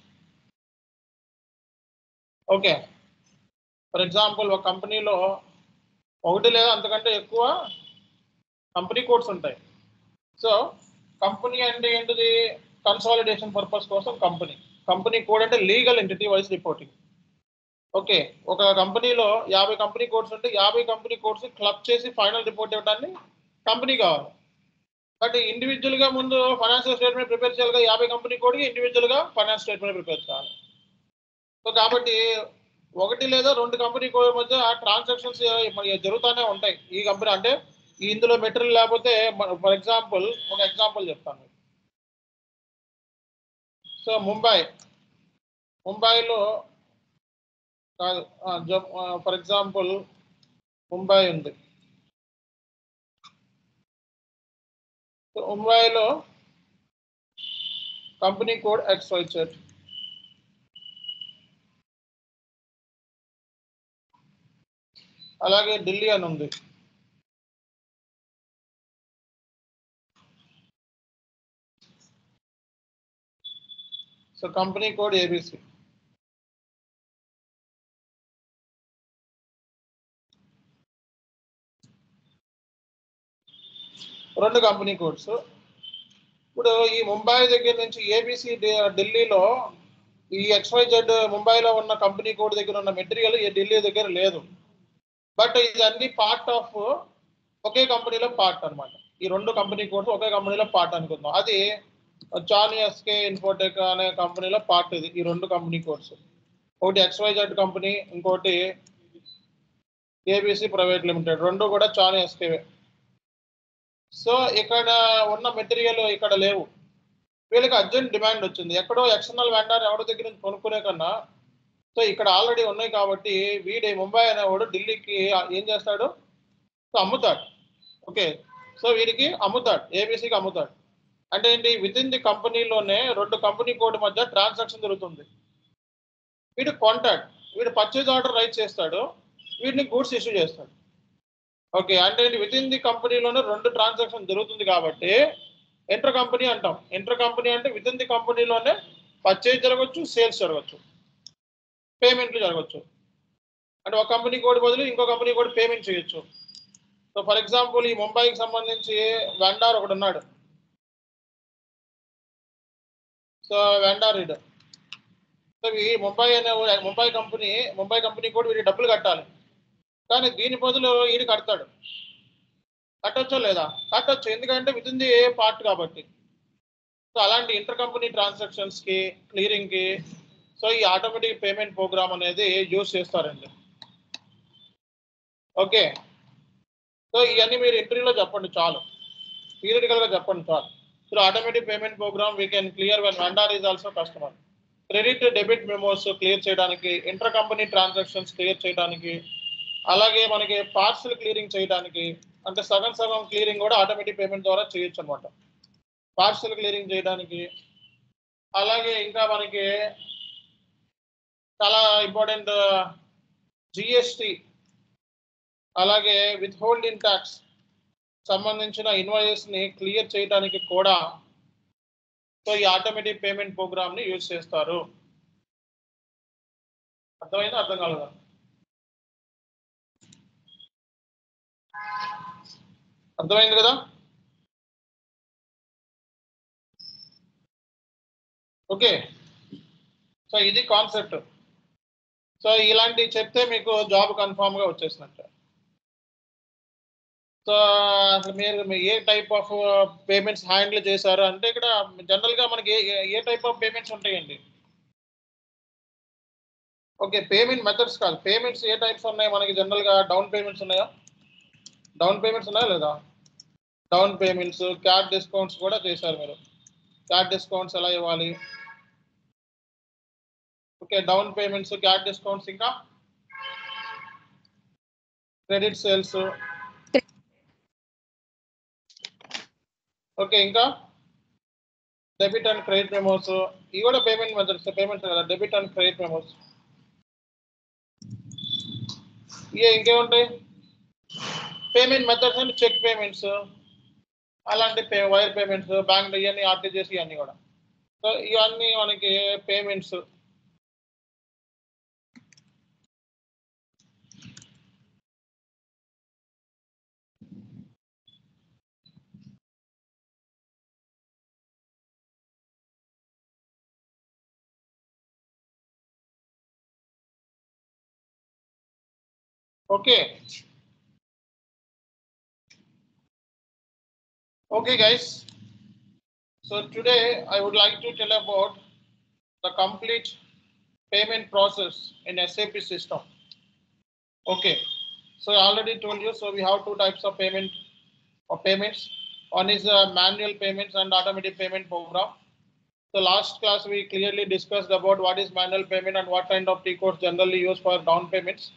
Okay. For example ఒక కంపెనీలో ఒకటి లేదా అంతకంటే ఎక్కువ కంపెనీ కోడ్స్ ఉంటాయి. సో కంపెనీ అంటే ఏంటిది? కన్సాలిడేషన్ పర్పస్ కోసం కంపెనీ. కంపెనీ కోడ్ అంటే legal entity wise reporting okay. ఒక కంపెనీలో యాభై కంపెనీ కోడ్స్ ఉంటే యాభై కంపెనీ కోడ్స్ క్లబ్ చేసి ఫైనల్ రిపోర్ట్ ఇవ్వడానికి కంపెనీ కావాలి. బట్ ఇండివిజువల్గా ముందు ఫైనాన్షియల్ స్టేట్మెంట్ ప్రిపేర్ చేయాలిగా యాభై కంపెనీ కోడ్కి ఇండివిజువల్గా ఫైనాన్స్ స్టేట్మెంట్ ప్రిపేర్ చేయాలి. సో కాబట్టి ఒకటి లేదా రెండు కంపెనీ కోడ్ మధ్య ట్రాన్సాక్షన్స్ జరుగుతూనే ఉంటాయి. ఈ కంపెనీ అంటే ఇందులో మెటీరియల్ లేకపోతే ఫర్ ఎగ్జాంపుల్ ఒక ఎగ్జాంపుల్ చెప్తాను. సో ముంబై ముంబైలో ఫర్ ఎగ్జాంపుల్ ముంబై ఉంది. సో ముంబైలో కంపెనీ కోడ్ ఎక్స్ వై అలాగే ఢిల్లీ అని ఉంది. సో కంపెనీ కోడ్ ఏబిసి రెండు కంపెనీ కోడ్స్. ఇప్పుడు ఈ ముంబై దగ్గర నుంచి ఏబిసి ఢిల్లీలో ఈ ఎక్స్వైజెడ్ ముంబైలో ఉన్న కంపెనీ కోడ్ దగ్గర ఉన్న మెటీరియల్ ఈ ఢిల్లీ దగ్గర లేదు. బట్ ఇదన్నీ పార్ట్ ఆఫ్ ఒకే కంపెనీలో పార్ట్ అనమాట ఈ రెండు కంపెనీ కోర్సు ఒకే కంపెనీలో పార్ట్ అనుకుందాం. అది చాని ఎస్కే ఇన్ఫోటెక్ అనే కంపెనీలో పార్ట్ ఇది ఈ రెండు కంపెనీ కోర్సు ఒకటి ఎక్స్వైజెడ్ కంపెనీ ఇంకోటి ఏబిసి ప్రైవేట్ లిమిటెడ్ రెండు కూడా చాని ఎస్కేవే సో ఇక్కడ ఉన్న మెటీరియల్ ఇక్కడ లేవు. వీళ్ళకి అర్జెంట్ డిమాండ్ వచ్చింది. ఎక్కడో ఎక్స్టర్నల్ వెండర్ ఎవరి దగ్గర నుంచి కొనుక్కునే కన్నా సో ఇక్కడ ఆల్రెడీ ఉన్నాయి కాబట్టి వీడి ముంబై అనేవాడు ఢిల్లీకి ఏం చేస్తాడు? సో అమ్ముతాడు. ఓకే. సో వీడికి అమ్ముతాడు. ఏబీసీకి అమ్ముతాడు. అంటే ఏంటి? విత్ ఇన్ ది కంపెనీలోనే రెండు కంపెనీ కోడ్ మధ్య ట్రాన్సాక్షన్ జరుగుతుంది. వీడు కొంటాడు. వీడు పర్చేజ్ ఆర్డర్ రైట్ చేస్తాడు. వీడిని గూడ్స్ ఇష్యూ చేస్తాడు. ఓకే. అంటే విత్ ఇన్ ది కంపెనీలోనే రెండు ట్రాన్సాక్షన్ జరుగుతుంది కాబట్టి ఇంటర్ కంపెనీ అంటాం. ఇంటర్ కంపెనీ అంటే విత్ ఇన్ ది కంపెనీలోనే పర్చేజ్ జరగవచ్చు సేల్స్ జరగవచ్చు పేమెంట్లు జరగవచ్చు. అంటే ఒక కంపెనీ కోడ్ బదులు ఇంకో కంపెనీ కోడ్ పేమెంట్ చేయొచ్చు. సో ఫర్ ఎగ్జాంపుల్ ఈ ముంబైకి సంబంధించి వెండార్ ఒకడు ఉన్నాడు. సో వెండార్ ఇడ్ సో ఈ ముంబై అనే ముంబై కంపెనీ ముంబై కంపెనీ కూడా వీడి డబ్బులు కట్టాలి. కానీ దీని బదులు వీడు కడతాడు. కట్టొచ్చో లేదా? కట్టొచ్చు. ఎందుకంటే విత్ ఇన్ ది పార్ట్ కాబట్టి. సో అలాంటి ఇంటర్ కంపెనీ ట్రాన్సాక్షన్స్కి క్లియరింగ్కి సో ఈ ఆటోమేటిక్ పేమెంట్ ప్రోగ్రామ్ అనేది యూజ్ చేస్తారండి. ఓకే. సో ఇవన్నీ మీరు ఇంటర్వ్యూలో చెప్పండి చాలు. థియరిటికల్గా చెప్పండి చాలు. So automatic payment program we can clear when vendor is also customer credit debit memos clear చేయడానికి ఇంటర్ కంపెనీ ట్రాన్సాక్షన్స్ క్లియర్ చేయడానికి అలాగే మనకి పార్సల్ క్లియరింగ్ చేయడానికి అంటే సగం సగం క్లియరింగ్ కూడా ఆటోమేటిక్ పేమెంట్ ద్వారా చేయొచ్చు అనమాట పార్సల్ క్లియరింగ్ చేయడానికి అలాగే ఇంకా మనకి చాలా ఇంపార్టెంట్ జిఎస్టి uh, అలాగే విత్ హోల్డింగ్ ట్యాక్స్ సంబంధించిన ఇన్వాయిస్ని క్లియర్ చేయడానికి కూడా సో ఈ ఆటోమేటిక్ పేమెంట్ ప్రోగ్రామ్ని యూజ్ చేస్తారు. అర్థమైందా? అర్థం కాలేదా? అర్థమైంది కదా? ఓకే సో ఇది కాన్సెప్ట్ సో ఇలాంటివి చెప్తే మీకు జాబ్ కన్ఫామ్గా వచ్చేసినట్టు. సో అసలు మీరు ఏ టైప్ ఆఫ్ పేమెంట్స్ హ్యాండిల్ చేశారు? అంటే ఇక్కడ జనరల్గా మనకి ఏ ఏ టైప్ ఆఫ్ పేమెంట్స్ ఉంటాయండి? ఓకే పేమెంట్ మెథడ్స్ కాదు. పేమెంట్స్ ఏ టైప్స్ ఉన్నాయి? మనకి జనరల్గా డౌన్ పేమెంట్స్ ఉన్నాయా? డౌన్ పేమెంట్స్ ఉన్నాయా లేదా? డౌన్ పేమెంట్స్ క్యాట్ డిస్కౌంట్స్ కూడా చేశారు మీరు. క్యాట్ డిస్కౌంట్స్ ఎలా ఇవ్వాలి? Okay down payments cash discounts ఇంకా? క్రెడిట్ సేల్స్ ఓకే ఇంకా? డెబిట్ అండ్ క్రెడిట్ మెమోస్ ఇవి కూడా పేమెంట్ మెథడ్స్ పేమెంట్స్ కదా డెబిట్ అండ్ క్రెడిట్ మెమోస్ ఇవే ఇంకేముంటాయి? పేమెంట్ మెథడ్స్ అంటే చెక్ పేమెంట్స్ అలాంటి పే వైర్ పేమెంట్స్ బ్యాంక్ ఇవన్నీ ఆర్టీజీఎస్ ఇవన్నీ కూడా. సో ఇవన్నీ మనకి payments Okay. Okay, guys. So today I would like to tell about the complete payment process in SAP system. Okay. So I already told you, so we have two types of payment or payments. One is manual payments and automatic payment program. So last class we clearly discussed about what is manual payment and what kind of T codes generally used for down payments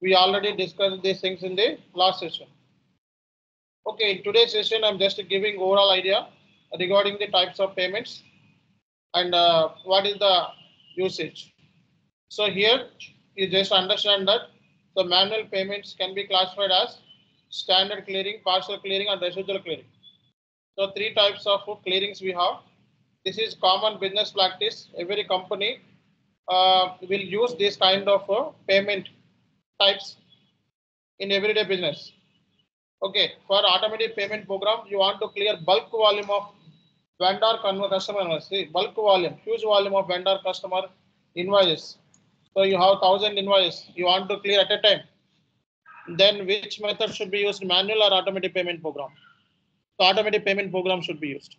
we already discussed these things in the last session. Okay, in today's session, I'm just giving overall idea regarding the types of payments and uh, what is the usage. So here, you just understand that the manual payments can be classified as standard clearing, partial clearing, and residual clearing. So three types of clearings we have. This is common business practice. Every company uh, will use this kind of uh, payment types in everyday business. Okay, for automated payment program, you want to clear bulk volume of vendor customer invoice. See, bulk volume, huge volume of vendor customer invoices. So you have thousand invoices you want to clear at a time. Then which method should be used, manual or automated payment program? So automatic payment program should be used.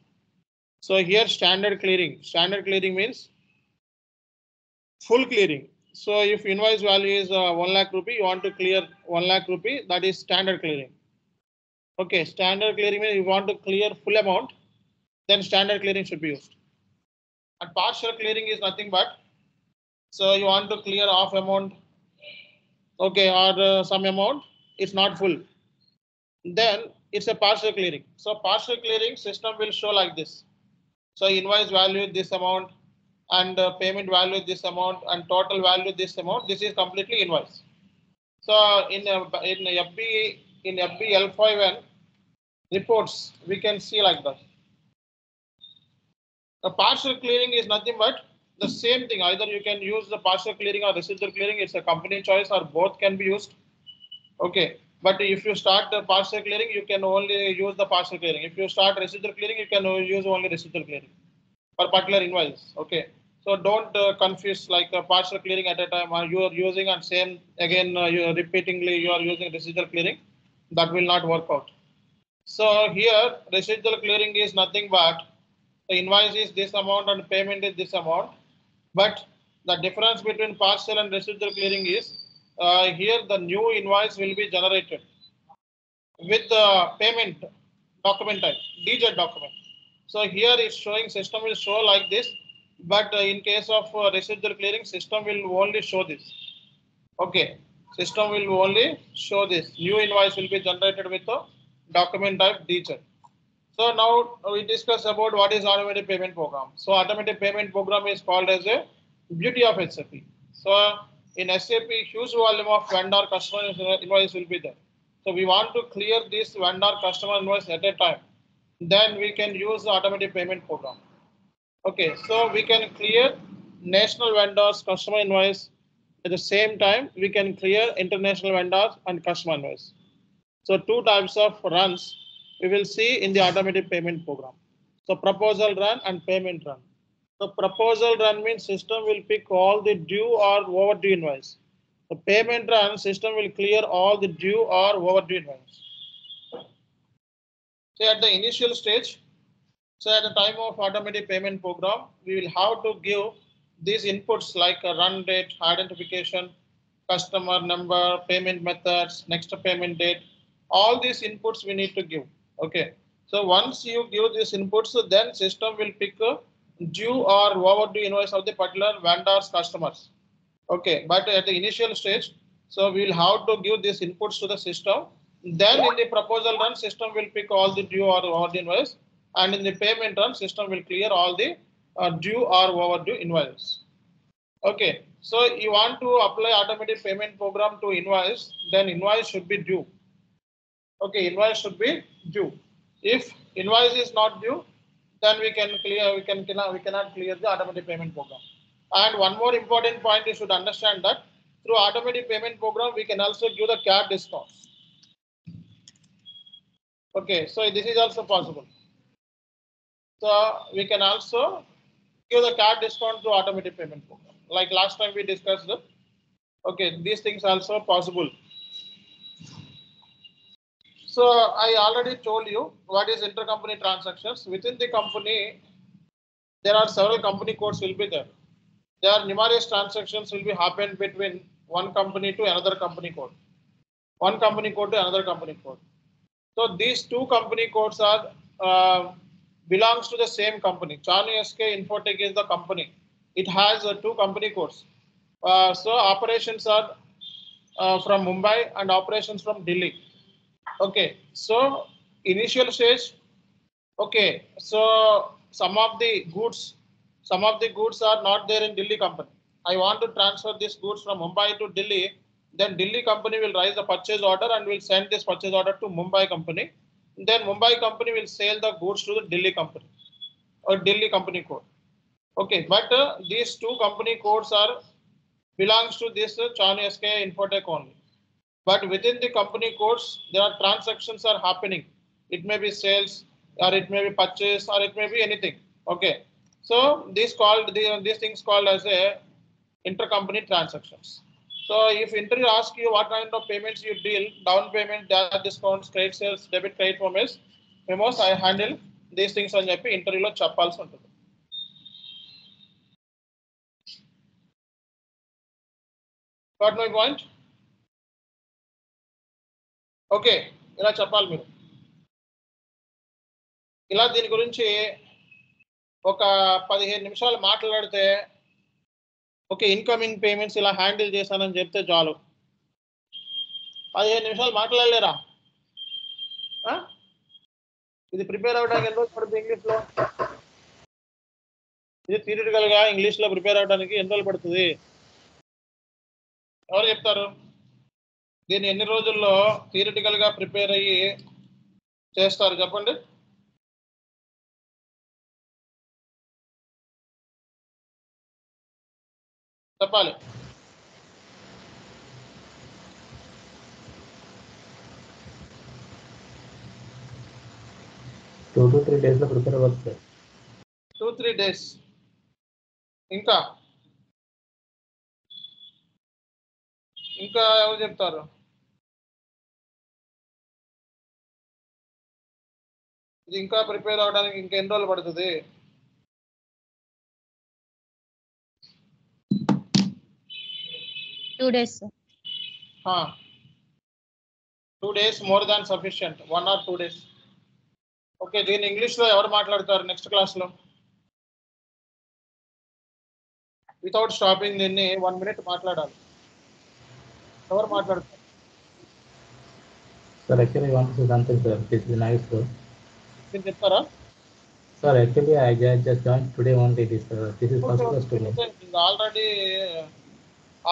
So here standard clearing. Standard clearing means full clearing. So if invoice value is uh, 1 lakh rupee, you want to clear 1 lakh rupee, that is standard clearing. Okay, standard clearing means you want to clear full amount, then standard clearing should be used. And partial clearing is nothing but, so you want to clear half amount, okay, or uh, some amount, it's not full. Then it's a partial clearing. So partial clearing system will show like this. So invoice value this amount, and uh, payment value this amount and total value this amount. This is completely invoice. So in uh, in FB in FB L5N reports we can see like that. The partial clearing is nothing but the same thing. Either you can use the partial clearing or residual clearing. It's a company choice or both can be used. Okay. But if you start the partial clearing, you can only use the partial clearing. If you start residual clearing, you can use only residual clearing for particular invoice. Okay. So don't uh, confuse like a partial clearing at a time or you are using and same again uh, you repeatedly you are using residual clearing that will not work out. So here residual clearing is nothing but the invoice is this amount and payment is this amount. But the difference between partial and residual clearing is uh, here the new invoice will be generated with the payment document type, DZ document. So here it's showing system will show like this, but uh, in case of uh, residual clearing, system will only show this. Okay, system will only show this. New invoice will be generated with the document type DZ. So now we discuss about what is automatic payment program. So automatic payment program is called as a beauty of SAP. So in SAP, huge volume of vendor customer invoice will be there. So we want to clear this vendor customer invoice at a time. Then we can use the automatic payment program. Okay, so we can clear national vendors customer invoice at the same time. We can clear international vendors and customer invoice. So two types of runs we will see in the automatic payment program. So proposal run and payment run. The proposal run means system will pick all the due or overdue invoice. The payment run system will clear all the due or overdue invoice. So at the initial stage, so at the time of automatic payment program, we will have to give these inputs like a run date, identification, customer number, payment methods, next payment date. All these inputs we need to give. Okay. So once you give these inputs, then system will pick due or overdue invoice of the particular vendors customers. Okay, but at the initial stage, so we will have to give these inputs to the system. Then in the proposal run, system will pick all the due or overdue invoice and in the payment run, system will clear all the uh, due or overdue invoices. Okay, so you want to apply automatic payment program to invoice, then invoice should be due. Okay, invoice should be due. If invoice is not due, then we can clear, we can, cannot, we cannot clear the automatic payment program. And one more important point, you should understand that through automatic payment program, we can also give the CAD discount. Okay, so this is also possible. So we can also give the card discount to automatic payment program. Like last time we discussed, okay, these things also possible. So I already told you what is intercompany transactions. Within the company, there are several company codes will be there. There are numerous transactions will be happen between one company to another company code. One company code to another company code. So these two company codes are uh, belongs to the same company. Chanu SK Infotech is the company. It has uh, two company codes. Uh, so operations are uh, from Mumbai and operations from Delhi. Okay, so initial stage. Okay, so some of the goods, some of the goods are not there in Delhi company. I want to transfer these goods from Mumbai to Delhi. Then Delhi company will raise the purchase order and will send this purchase order to Mumbai company. Then Mumbai company will sell the goods to the Delhi company or Delhi company code. Okay, but uh, these two company codes are belongs to this uh, Chanu SK Infotech only. But within the company codes, there are transactions are happening. It may be sales or it may be purchase or it may be anything. Okay, so this called the, these things called as a intercompany transactions. So if interview asks you what kind of payments you deal, down payment, dash discounts, credit sales, debit credit memos, memos, I handle these things అని చెప్పి ఇంటర్వ్యూలో చెప్పాల్సి ఉంటుంది got my point okay ఇలా చెప్పాలి మీరు ఇలా దీని గురించి ఒక పదిహేను నిమిషాలు మాట్లాడితే ఓకే ఇన్కమింగ్ పేమెంట్స్ ఇలా హ్యాండిల్ చేశానని చెప్తే చాలు. పదిహేను నిమిషాలు మాట్లాడలేరా? ఆ? ఇది ప్రిపేర్ అవ్వడానికి ఎన్ని రోజులు పడుతుంది ఇంగ్లీష్లో ఇది థియరిటికల్గా గా ఇంగ్లీష్లో ప్రిపేర్ అవడానికి ఎన్ని రోజులు పడుతుంది? ఎవరు చెప్తారు? దీన్ని ఎన్ని రోజుల్లో థియరిటికల్గా ప్రిపేర్ అయ్యి చేస్తారు? చెప్పండి. చెప్పాలి. టూ టు త్రీ డేస్లో ప్రిపేర్ అవ్వచ్చు సార్ టూ త్రీ డేస్ ఇంకా? ఇంకా ఎవరు చెప్తారు? ఇది ఇంకా ప్రిపేర్ అవడానికి ఇంకా ఎన్ని రోజులు పడుతుంది? Two days two days more than sufficient one or two days okay దీన్ని ఇంగ్లీష్లో ఎవరు మాట్లాడతారు నెక్స్ట్ క్లాస్లో? వితౌట్ స్టాపింగ్ దీన్ని వన్ మినిట్ మాట్లాడాలి. ఎవరు మాట్లాడతారు? సార్ యాక్చువల్లీ వాంట్ అంతే సార్ దిస్ ఇస్ నైస్ మీరు చెప్తారా? Sir actually I just join today only this this is first class today already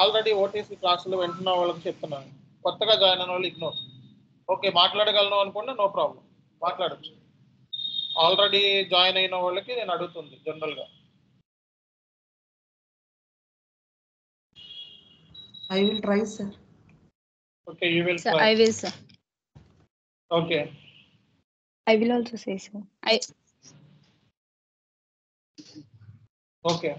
already OTC క్లాసులు వింటున్న వాళ్ళకి చెప్తున్నాను కొత్తగా జాయిన్ అయిన వాళ్ళు ఇగ్నోర్. ఓకే మాట్లాడగలను అనుకుంటే నో ప్రాబ్లం. మాట్లాడచ్చు. ఆల్రెడీ జాయిన్ అయిన వాళ్ళకి నేను అడుగుతుంది జనరల్గా. I will try, sir. Okay you will I will, sir. Okay. I will also say so. I okay.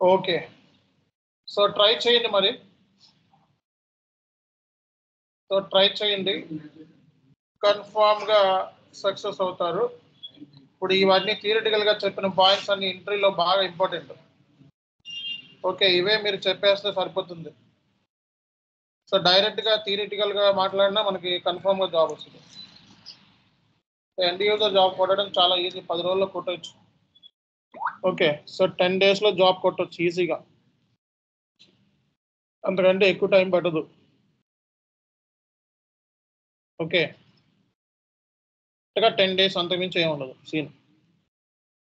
Okay. So try చేయండి మరి. సో ట్రై చేయండి. కన్ఫామ్గా సక్సెస్ అవుతారు. ఇప్పుడు ఇవన్నీ థియరిటికల్గా చెప్పిన పాయింట్స్ అన్ని ఇంటర్వ్యూలో బాగా ఇంపార్టెంట్ ఓకే ఇవే మీరు చెప్పేస్తే సరిపోతుంది. సో డైరెక్ట్గా మాట్లాడినా మనకి కన్ఫర్మ్గా జాబ్ వస్తుంది. ఎండ్ యూజర్ జాబ్ కొట్టడం చాలా ఈజీ పది రోజుల్లో కొట్టవచ్చు ఓకే సో టెన్ డేస్లో జాబ్ కొట్టచ్చు ఈజీగా అంతకంటే ఎక్కువ టైం పట్టదు. ఓకే ఇంకా టెన్ డేస్ అంతకుమించి ఏమి ఉండదు సీన్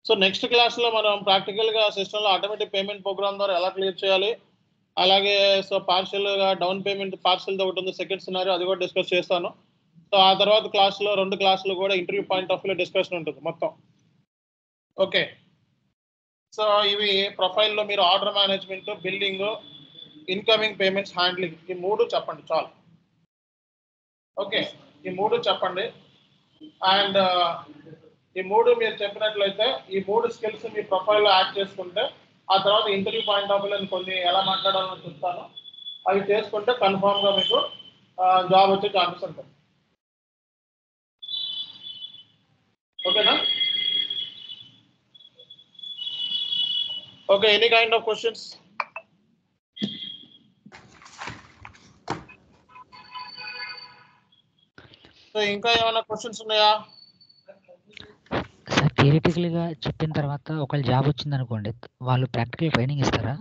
సో నెక్స్ట్ క్లాస్లో మనం ప్రాక్టికల్గా సిస్టంలో ఆటోమేటిక్ పేమెంట్ ప్రోగ్రామ్ ద్వారా ఎలా క్లియర్ చేయాలి? అలాగే సో పార్షియల్గా డౌన్ పేమెంట్ పార్షియల్ ఒకటి ఉంది సెకండ్ సినారీ అది కూడా డిస్కస్ చేస్తాను. సో ఆ తర్వాత క్లాస్లో రెండు క్లాసులు కూడా interview point of view discussion ఉంటుంది మొత్తం. ఓకే సో ఇవి ప్రొఫైల్లో మీరు order management building incoming payments handling ఈ మూడు చెప్పండి చాలు. ఓకే ఈ మూడు చెప్పండి. అండ్ ఈ మూడు మీరు చెప్పినట్లయితే ఈ మూడు స్కిల్స్ మీ ప్రొఫైల్లో యాడ్ చేసుకుంటే ఆ తర్వాత ఇంటర్వ్యూ పాయింట్ ఆఫ్ వ్యూ కొన్ని ఎలా మాట్లాడాలో చెప్తాను అవి చేసుకుంటే కన్ఫామ్గా మీకు జాబ్ వచ్చే ఛాన్సెస్ ఉంటుంది ఓకేనా? Okay any kind of questions so ఇంకా ఏమైనా క్వశ్చన్స్ ఉన్నాయా? సార్ థియరిటికల్గా చెప్పిన తర్వాత ఒకవేళ జాబ్ వచ్చింది అనుకోండి వాళ్ళు ప్రాక్టికల్ ట్రైనింగ్ ఇస్తారా?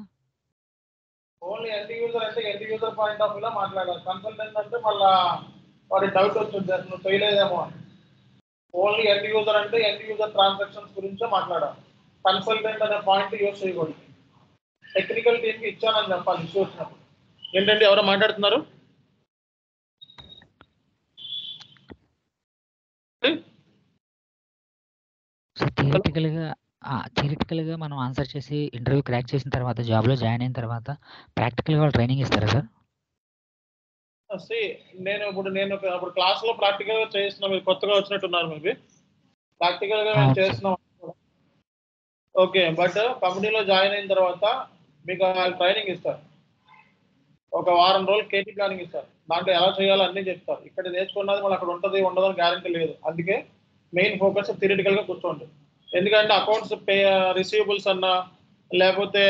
ఓన్లీ ఎండ్ యూజర్ అంటే ఎండ్ యూజర్ పాయింట్ ఆఫ్ వ్యూలో మాట్లాడాలి. కన్సల్టెంట్ అంటే మళ్ళా వాడి డౌట్ వచ్చింది నువ్వు చేయలేదేమో ఓన్లీ ఎండ్ యూజర్ అంటే ఎండ్ యూజర్ ట్రాన్సాక్షన్స్ గురించే మాట్లాడాలి. కన్సల్టెంట్ అనే పాయింట్ యూజ్ చేయకూడదు. టెక్నికల్ టీమ్కి ఇచ్చానని చెప్పాలి ఇష్యూ వచ్చినప్పుడు ఏంటంటే ఎవరో మాట్లాడుతున్నారు? థియరిటికల్గా థియరిటికల్గా మనం ఆన్సర్ చేసి ఇంటర్వ్యూ క్రాక్ చేసిన తర్వాత జాబ్లో జాయిన్ అయిన తర్వాత ప్రాక్టికల్గా వాళ్ళు ట్రైనింగ్ ఇస్తారా సార్ నేను ఇప్పుడు నేను ఇప్పుడు క్లాస్లో ప్రాక్టికల్గా చేస్తున్నా మీరు కొత్తగా వచ్చినట్టున్నారు మేబీ. ప్రాక్టికల్గా మేము. చేస్తున్నాం. ఓకే బట్ కంపెనీలో జాయిన్ అయిన తర్వాత మీకు ట్రైనింగ్ ఇస్తారు. ఒక వారం రోజులు కేటీ ప్లానింగ్ ఇస్తారు. దాంట్లో ఎలా చేయాలో అన్నీ చెప్తారు. ఇక్కడ నేర్చుకున్నది మళ్ళీ అక్కడ ఉంటుంది ఉండదని గ్యారంటీ లేదు. అందుకే మెయిన్ ఫోకస్ థియరిటికల్గా కూర్చోండి. ఎందుకంటే అకౌంట్స్ పే రిసీవబుల్స్ అన్నా లేకపోతే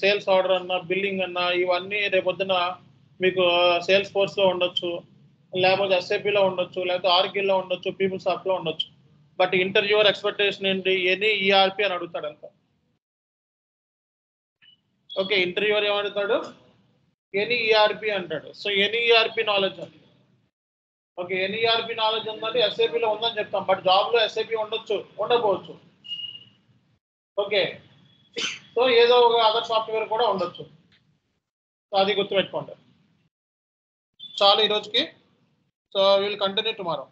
సేల్స్ ఆర్డర్ అన్నా బిల్లింగ్ అన్నా ఇవన్నీ రేపొద్దున మీకు సేల్స్ ఫోర్స్లో ఉండొచ్చు లేకపోతే SAP లో ఉండొచ్చు లేకపోతే ఆర్కిల్లో ఉండొచ్చు పీపుల్స్ సాఫ్ట్లో ఉండొచ్చు. బట్ ఇంటర్వ్యూవర్ ఎక్స్పెక్టేషన్ ఏంటి? ఎనీ ఈఆర్పి అని అడుగుతాడు అంత. ఓకే ఇంటర్వ్యూవర్ ఏమడుగుతాడు? ఎనీ ఈఆర్పి అంటాడు. సో ఎనీ ఈఆర్పి నాలెడ్జ్ అని ఓకే ఎనీ ఈఆర్పి నాలెడ్జ్ ఉందంటే ఎస్ఏపిలో లో ఉందని చెప్తాం. బట్ జాబ్లో ఎస్ఐపి ఉండొచ్చు ఉండకపోవచ్చు. ఓకే. సో ఏదో ఒక అదర్ సాఫ్ట్వేర్ కూడా ఉండొచ్చు. సో అది గుర్తుపెట్టుకోండి. చాలు ఈరోజుకి సో విల్ కంటిన్యూ టుమారో.